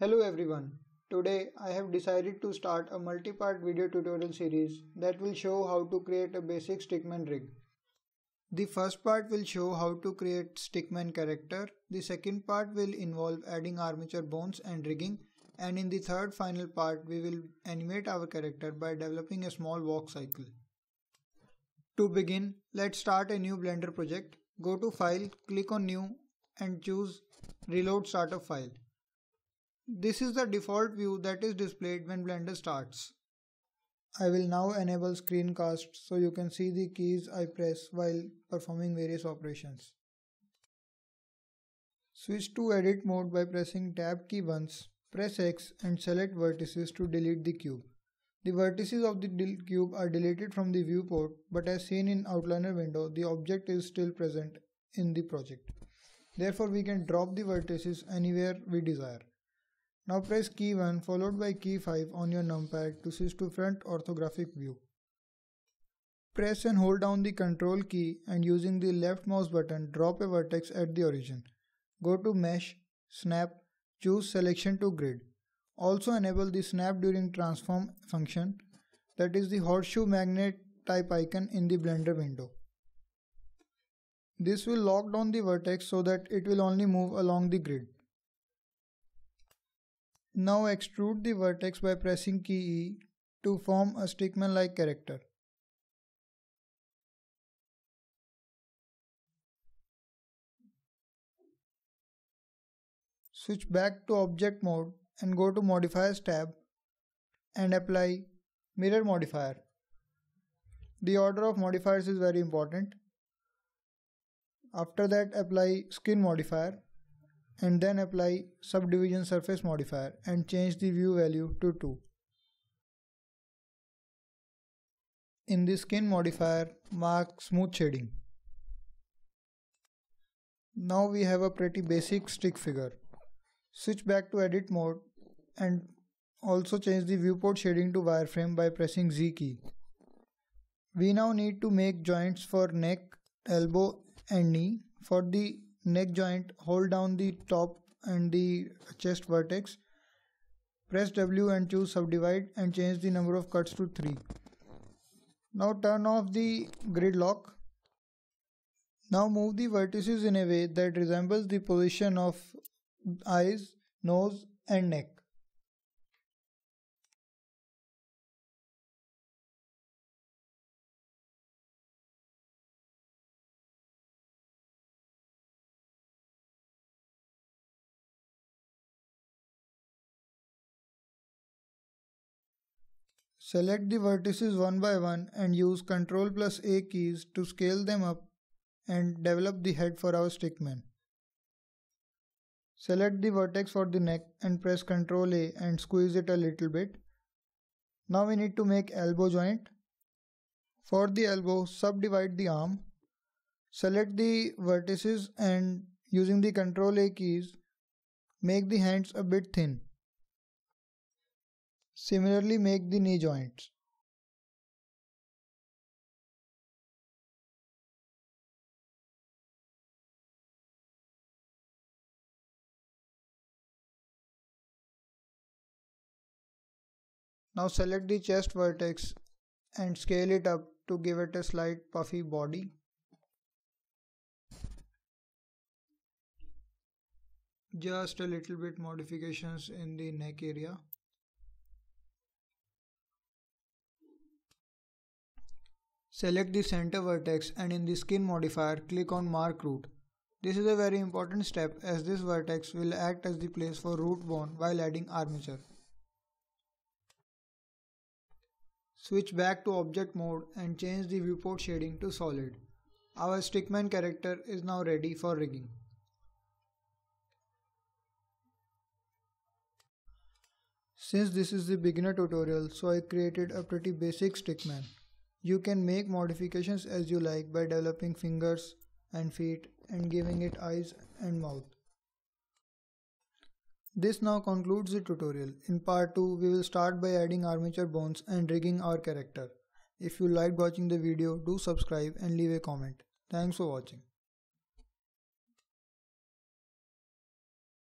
Hello everyone. Today I have decided to start a multi-part video tutorial series that will show how to create a basic stickman rig. The first part will show how to create stickman character. The second part will involve adding armature bones and rigging. And in the third final part we will animate our character by developing a small walk cycle. To begin, let's start a new Blender project. Go to File, click on New and choose Reload Startup File. This is the default view that is displayed when Blender starts. I will now enable screencast so you can see the keys I press while performing various operations. Switch to edit mode by pressing tab key once, press X and select vertices to delete the cube. The vertices of the cube are deleted from the viewport but as seen in outliner window the object is still present in the project. Therefore we can drop the vertices anywhere we desire. Now press key 1 followed by key 5 on your numpad to switch to front orthographic view. Press and hold down the control key and using the left mouse button drop a vertex at the origin. Go to mesh, snap, choose selection to grid. Also enable the snap during transform function that is the horseshoe magnet type icon in the blender window. This will lock down the vertex so that it will only move along the grid. Now extrude the vertex by pressing key E to form a stickman like character. Switch back to object mode and go to modifiers tab and apply mirror modifier. The order of modifiers is very important. After that apply skin modifier and then apply subdivision surface modifier and change the view value to 2. In the skin modifier, mark smooth shading. Now we have a pretty basic stick figure. Switch back to edit mode and also change the viewport shading to wireframe by pressing Z key. We now need to make joints for neck, elbow and knee. For the neck joint, hold down the top and the chest vertex. Press W and choose subdivide and change the number of cuts to 3. Now turn off the grid lock. Now move the vertices in a way that resembles the position of eyes, nose and neck. Select the vertices one by one and use Ctrl plus A keys to scale them up and develop the head for our stickman. Select the vertex for the neck and press Ctrl A and squeeze it a little bit. Now we need to make elbow joint. For the elbow, subdivide the arm. Select the vertices and using the Ctrl A keys, make the hands a bit thin. Similarly make the knee joints. Now select the chest vertex and scale it up to give it a slight puffy body. Just a little bit modifications in the neck area. Select the center vertex and in the skin modifier click on mark root. This is a very important step as this vertex will act as the place for root bone while adding armature. Switch back to object mode and change the viewport shading to solid. Our stickman character is now ready for rigging. Since this is the beginner tutorial so I created a pretty basic stickman. You can make modifications as you like by developing fingers and feet and giving it eyes and mouth. This now concludes the tutorial. In part 2, we will start by adding armature bones and rigging our character. If you liked watching the video, do subscribe and leave a comment. Thanks for watching.